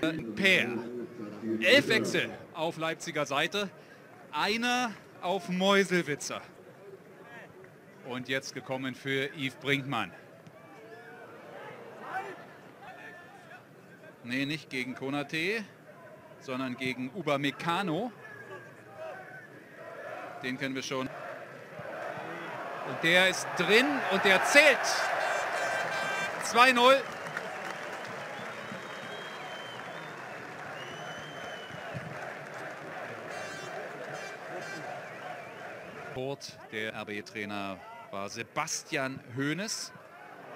Pair. Elf Wechsel auf Leipziger Seite, einer auf Meuselwitzer. Und jetzt gekommen für Yves Brinkmann. Nee, nicht gegen Konate, sondern gegen Upamecano. Den kennen wir schon. Und der ist drin und der zählt. 2-0. Der RB-Trainer war Sebastian Hoeneß.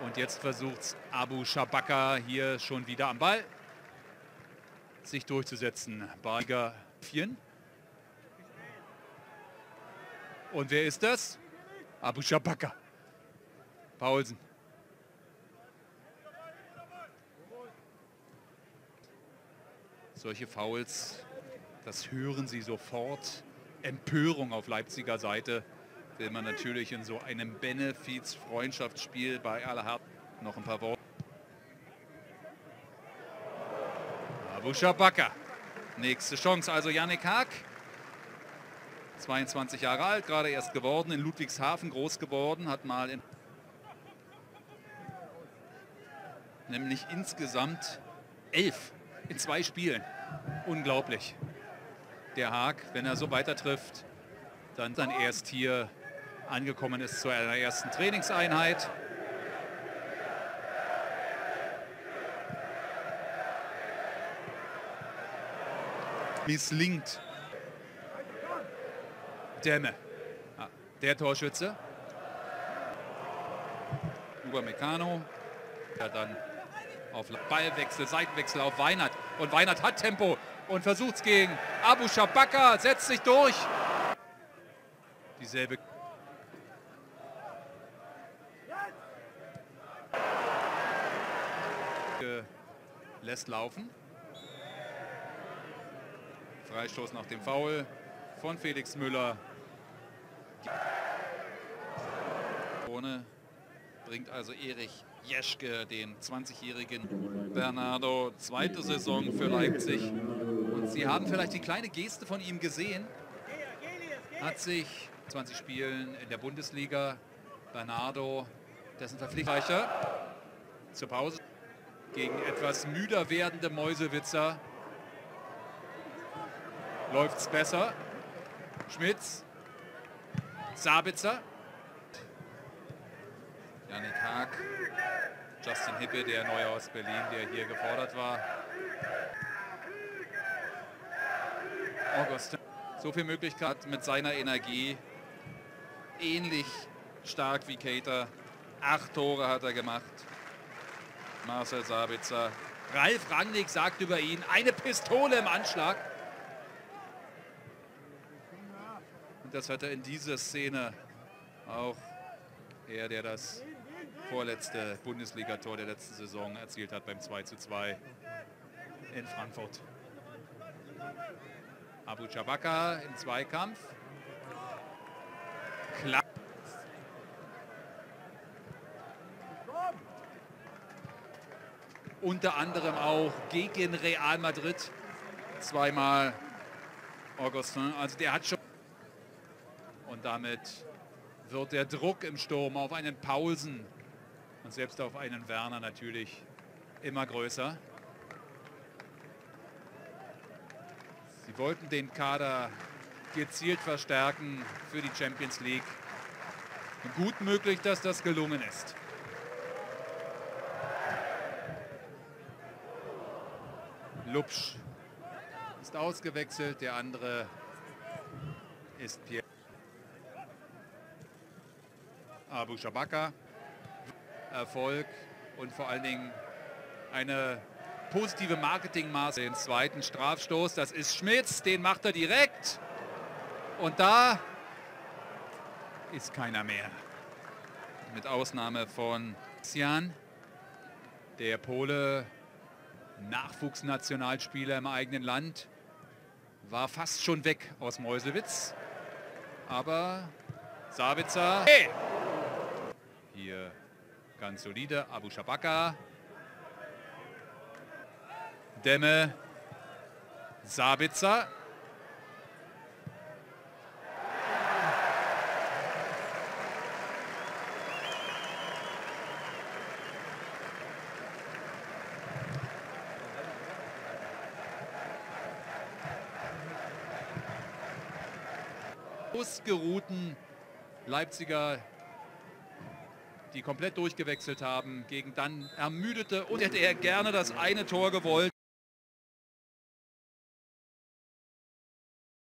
Und jetzt versucht Abu Shabaka hier schon wieder am Ball sich durchzusetzen. Barger Fien. Und wer ist das? Abu Shabaka. Paulsen. Solche Fouls, das hören Sie sofort. Empörung auf Leipziger Seite will man natürlich in so einem Benefiz-Freundschaftsspiel bei Hart noch ein paar Worte. Abu Shabaka. Nächste Chance also Yannick Haag. 22 Jahre alt, gerade erst geworden, in Ludwigshafen groß geworden, hat mal in nämlich insgesamt elf in zwei Spielen. Unglaublich. Der Haag, wenn er so weiter trifft, dann, dann erst hier angekommen ist zu einer ersten Trainingseinheit. Misslingt. Dämme. Ah, der Torschütze. Upamecano. Ja, dann auf Ballwechsel, Seitenwechsel auf Weinert. Und Weinert hat Tempo und versucht es gegen Abu Shabaka, setzt sich durch. Dieselbe. Lässt laufen. Freistoß nach dem Foul von Felix Müller. Ohne bringt also Erich Jeschke, den 20-jährigen Bernardo, zweite Saison für Leipzig. Und Sie haben vielleicht die kleine Geste von ihm gesehen. Hat sich 20 Spielen in der Bundesliga Bernardo, dessen Verpflichtreicher zur Pause gegen etwas müder werdende Mäusewitzer. Läuft es besser. Schmitz, Sabitzer, Janik Haag, Justin Hippe, der neu aus Berlin, der hier gefordert war. Augustin, so viel Möglichkeit mit seiner Energie, ähnlich stark wie Cater. Acht Tore hat er gemacht. Marcel Sabitzer. Ralf Rangnick sagt über ihn, eine Pistole im Anschlag. Und das hat er in dieser Szene auch er, der das vorletzte Bundesligator der letzten Saison erzielt hat beim 2 zu 2 in Frankfurt. Abu Chabaka im Zweikampf. Klar. Unter anderem auch gegen Real Madrid zweimal Augustin. Also der hat schon und damit wird der Druck im Sturm auf einen Paulsen und selbst auf einen Werner natürlich immer größer. Sie wollten den Kader gezielt verstärken für die Champions League. Und gut möglich, dass das gelungen ist. Lupsch ist ausgewechselt, der andere ist Pierre. Abu Shabaka. Erfolg und vor allen Dingen eine positive Marketingmaße. Den zweiten Strafstoß, das ist Schmitz, den macht er direkt. Und da ist keiner mehr. Mit Ausnahme von Sian, der Pole, Nachwuchsnationalspieler im eigenen Land, war fast schon weg aus Meuselwitz. Aber Sabitzer... Hey! Hier ganz solide. Abu Shabaka. Demme, Sabitzer. Ausgeruhten Leipziger, die komplett durchgewechselt haben, gegen dann ermüdete und hätte er gerne das eine Tor gewollt.